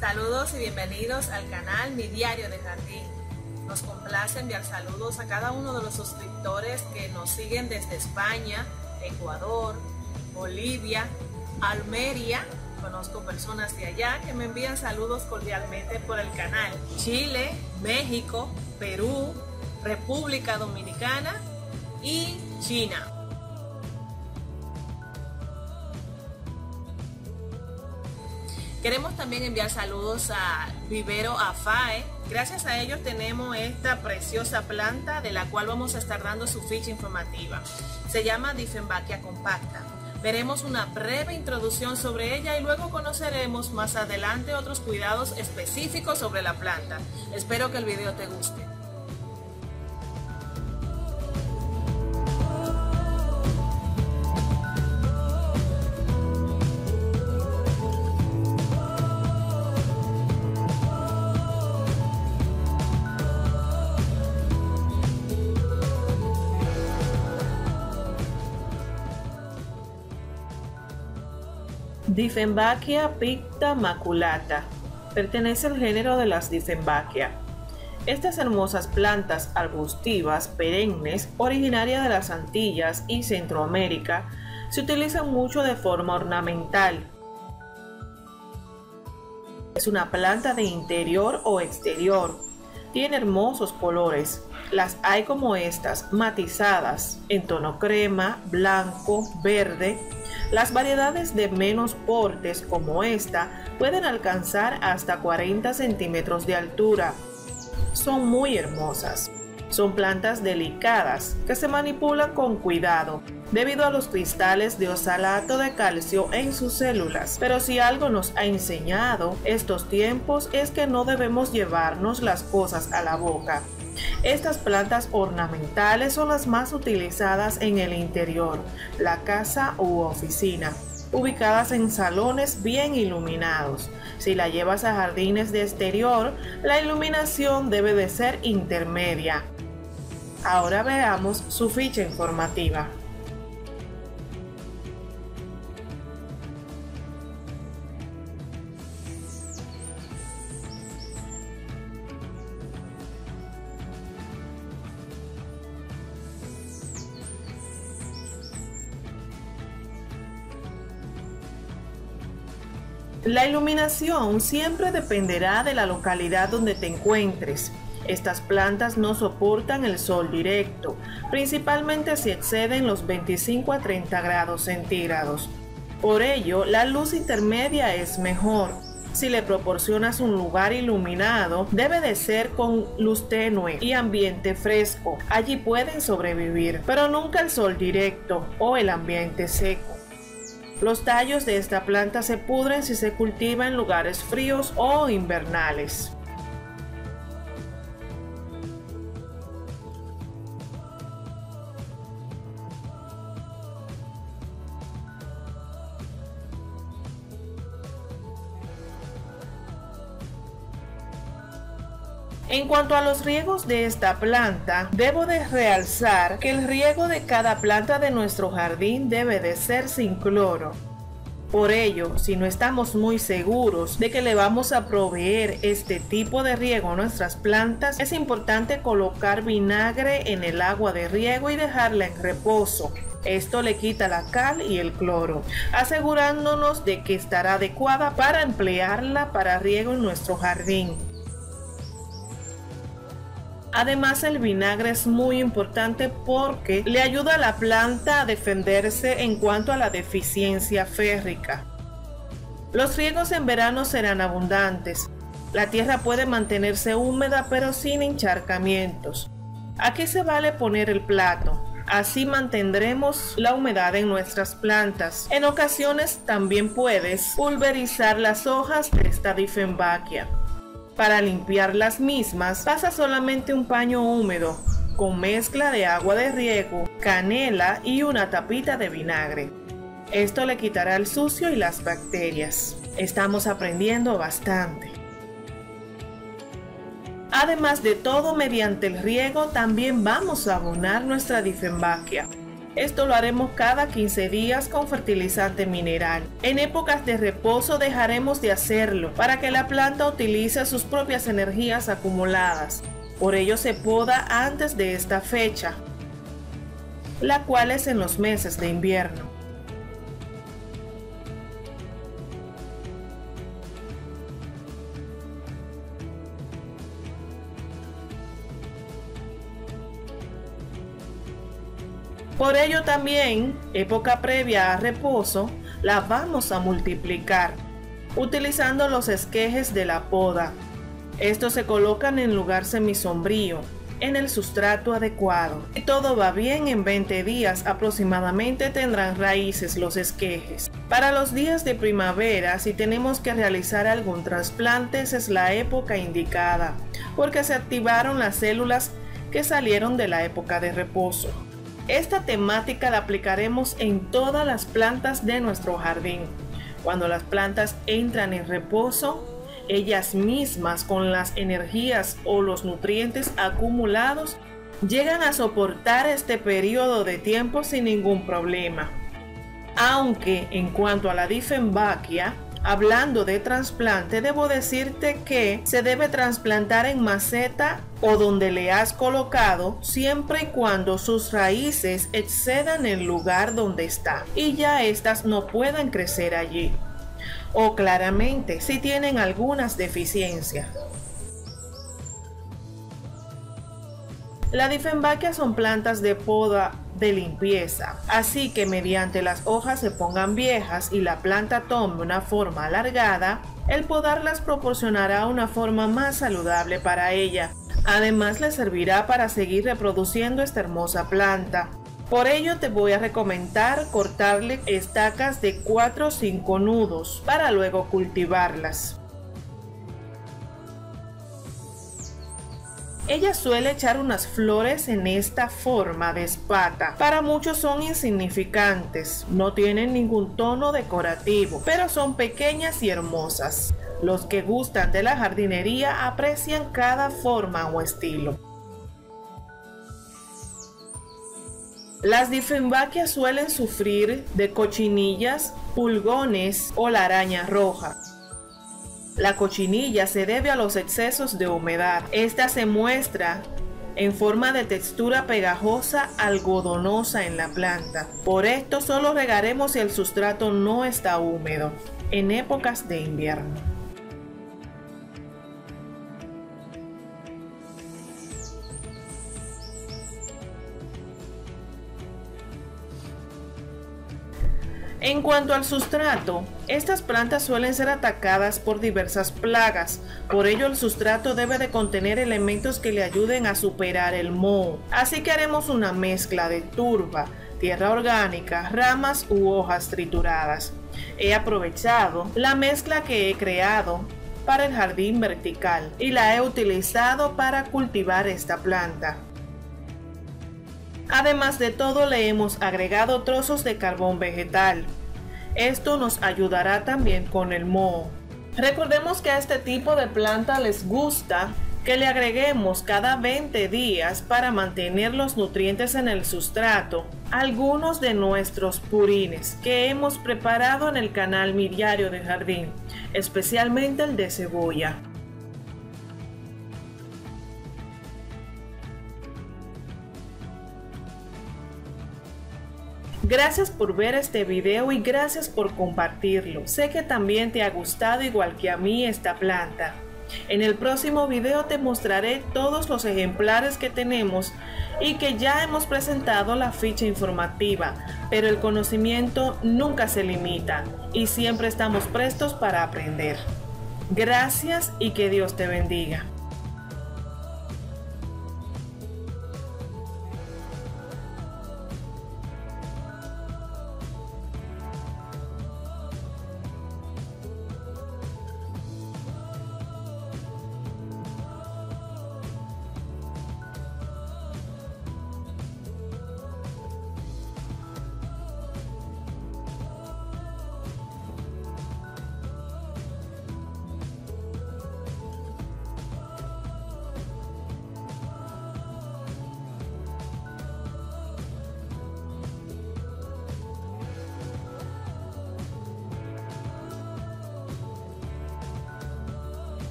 Saludos y bienvenidos al canal Mi Diario de Jardín. Nos complace enviar saludos a cada uno de los suscriptores que nos siguen desde España, Ecuador, Bolivia, Almeria. Conozco personas de allá que me envían saludos cordialmente por el canal. Chile, México, Perú, República Dominicana y China. Queremos también enviar saludos a Vivero Afae. Gracias a ellos tenemos esta preciosa planta de la cual vamos a estar dando su ficha informativa. Se llama Diffenbachia compacta. Veremos una breve introducción sobre ella y luego conoceremos más adelante otros cuidados específicos sobre la planta. Espero que el video te guste. Diffenbachia picta maculata. Pertenece al género de las Diffenbachia. Estas hermosas plantas arbustivas perennes, originarias de las Antillas y Centroamérica, se utilizan mucho de forma ornamental. Es una planta de interior o exterior. Tiene hermosos colores. Las hay como estas, matizadas, en tono crema, blanco, verde, las variedades de menos portes como esta pueden alcanzar hasta 40 centímetros de altura. Son muy hermosas. Son plantas delicadas que se manipulan con cuidado debido a los cristales de osalato de calcio en sus células. Pero si algo nos ha enseñado estos tiempos es que no debemos llevarnos las cosas a la boca. Estas plantas ornamentales son las más utilizadas en el interior, la casa u oficina, ubicadas en salones bien iluminados. Si la llevas a jardines de exterior, la iluminación debe de ser intermedia. Ahora veamos su ficha informativa. La iluminación siempre dependerá de la localidad donde te encuentres. Estas plantas no soportan el sol directo, principalmente si exceden los 25 a 30 grados centígrados. Por ello, la luz intermedia es mejor. Si le proporcionas un lugar iluminado, debe de ser con luz tenue y ambiente fresco. Allí pueden sobrevivir, pero nunca el sol directo o el ambiente seco. Los tallos de esta planta se pudren si se cultiva en lugares fríos o invernales. En cuanto a los riegos de esta planta, debo de realzar que el riego de cada planta de nuestro jardín debe de ser sin cloro. Por ello, si no estamos muy seguros de que le vamos a proveer este tipo de riego a nuestras plantas, es importante colocar vinagre en el agua de riego y dejarla en reposo. Esto le quita la cal y el cloro, asegurándonos de que estará adecuada para emplearla para riego en nuestro jardín. Además el vinagre es muy importante porque le ayuda a la planta a defenderse en cuanto a la deficiencia férrica. Los riegos en verano serán abundantes. La tierra puede mantenerse húmeda pero sin encharcamientos. Aquí se vale poner el plato. Así mantendremos la humedad en nuestras plantas. En ocasiones también puedes pulverizar las hojas de esta difenbachia. Para limpiar las mismas, pasa solamente un paño húmedo con mezcla de agua de riego, canela y una tapita de vinagre. Esto le quitará el sucio y las bacterias. Estamos aprendiendo bastante. Además de todo, mediante el riego también vamos a abonar nuestra difenbachia. Esto lo haremos cada 15 días con fertilizante mineral. En épocas de reposo dejaremos de hacerlo para que la planta utilice sus propias energías acumuladas. Por ello se poda antes de esta fecha, la cual es en los meses de invierno. Por ello también, época previa a reposo, la vamos a multiplicar utilizando los esquejes de la poda. Estos se colocan en lugar semisombrío, en el sustrato adecuado. Si todo va bien, en 20 días aproximadamente tendrán raíces los esquejes. Para los días de primavera, si tenemos que realizar algún trasplante, es la época indicada, porque se activaron las células que salieron de la época de reposo. Esta temática la aplicaremos en todas las plantas de nuestro jardín. Cuando las plantas entran en reposo, ellas mismas con las energías o los nutrientes acumulados llegan a soportar este periodo de tiempo sin ningún problema. Aunque en cuanto a la difenbaquia, Hablando de trasplante, debo decirte que se debe trasplantar en maceta o donde le has colocado siempre y cuando sus raíces excedan el lugar donde está y ya éstas no puedan crecer allí. O claramente si tienen algunas deficiencias. La difenbaquia son plantas de poda de limpieza, así que mediante las hojas se pongan viejas y la planta tome una forma alargada, el podarlas proporcionará una forma más saludable para ella. Además le servirá para seguir reproduciendo esta hermosa planta. Por ello te voy a recomendar cortarle estacas de 4 o 5 nudos para luego cultivarlas. Ella suele echar unas flores en esta forma de espata. Para muchos son insignificantes, no tienen ningún tono decorativo, pero son pequeñas y hermosas. Los que gustan de la jardinería aprecian cada forma o estilo. Las difenbaquias suelen sufrir de cochinillas, pulgones o la araña roja. La cochinilla se debe a los excesos de humedad. Esta se muestra en forma de textura pegajosa algodonosa en la planta. Por esto solo regaremos si el sustrato no está húmedo en épocas de invierno. En cuanto al sustrato, estas plantas suelen ser atacadas por diversas plagas, por ello el sustrato debe de contener elementos que le ayuden a superar el moho. Así que haremos una mezcla de turba, tierra orgánica, ramas u hojas trituradas. He aprovechado la mezcla que he creado para el jardín vertical y la he utilizado para cultivar esta planta. Además de todo le hemos agregado trozos de carbón vegetal. Esto nos ayudará también con el moho. Recordemos que a este tipo de planta les gusta que le agreguemos cada 20 días para mantener los nutrientes en el sustrato algunos de nuestros purines que hemos preparado en el canal Mi de Jardín, especialmente el de cebolla. Gracias por ver este video y gracias por compartirlo. Sé que también te ha gustado igual que a mí esta planta. En el próximo video te mostraré todos los ejemplares que tenemos y que ya hemos presentado la ficha informativa, pero el conocimiento nunca se limita y siempre estamos prestos para aprender. Gracias y que Dios te bendiga.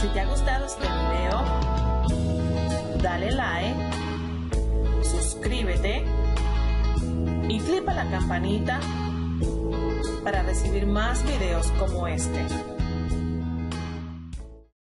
Si te ha gustado este video, dale like, suscríbete y clipa la campanita para recibir más videos como este.